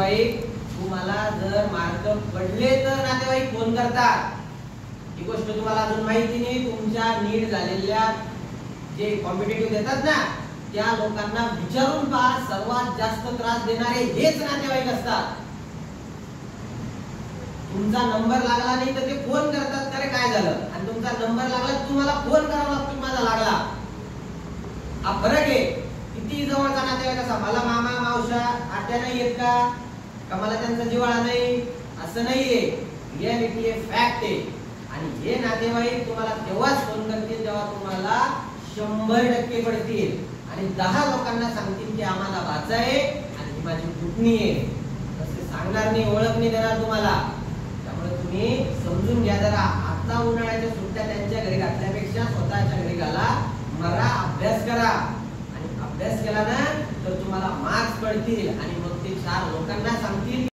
नातेवाईक तुम्हाला जर मार्क पडले तर नातेवाईक फोन करतात. ही गोष्ट तुम्हाला अजून माहिती नाही. तुमच्या नीट झालेल्या जे कॉम्पिटेटिव्ह देतात ना त्या लोकांना विचारून पहा सर्वात जास्त त्रास देणारे हेच नातेवाईक असतात. तुमचा नंबर लागला नाही तर ते फोन करतात. तर काय झालं? आणि तुमचा नंबर लागला तर तुम्हाला फोन करावा लागतो माझा लागला. हा फरक आहे. किती जवळचा नातेवाईक असा? मला मामा मावशा आत्या नाही येत का? का मला त्यांचा जिवाळा नाही? असं नाहीये. रियालिटी आहे फॅक्ट आहे. आणि हे नातेवाईक तुम्हाला तेव्हाच फोन करतील जेव्हा तुम्हाला शंभर टक्के पडतील. आणि दहा लोकांना सांगतील की आम्हाला वाचा आहे आणि ही माझी पुतणी आहे. तसे सांगणार नाही ओळख नाही देणार तुम्हाला. त्यामुळे तुम्ही समजून घ्या जरा. आता उन्हाळ्याच्या सुट्ट्या त्यांच्या घरी घातल्यापेक्षा स्वतःच्या घरी घाला. मरा अभ्यास करा. आणि अभ्यास केला ना तर तुम्हाला मार्क्स पडतील आणि Carlo karena sang